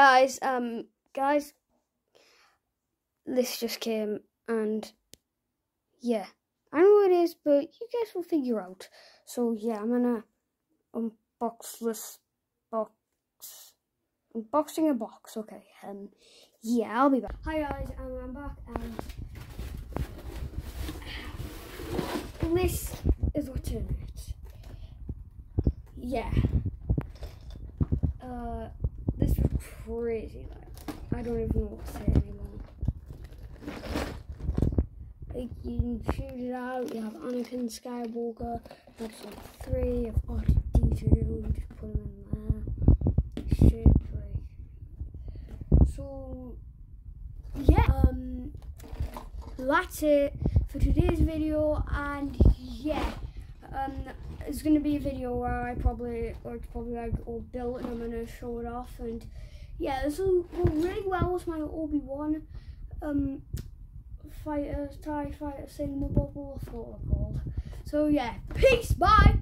Guys, um, guys, this just came and yeah, I know what it is, but you guys will figure out. So yeah, I'm gonna unbox this box. Unboxing a box, okay. Um, yeah, I'll be back. Hi guys, um, I'm back. and this is what's in it. Yeah. Uh, crazy. Like, I don't even know what to say anymore. Like, you can shoot it out. You have Anakin Skywalker, episode 3, you have R2D2, you just put him in there. Shit, like. So, yeah, um, that's it for today's video, and yeah, um, it's gonna be a video where I probably, or it's probably like all built, and I'm gonna show it off, and yeah, this will go really well with my Obi Wan, um, fighter, TIE fighter, cinema bubble, I thought called. So yeah, peace, bye.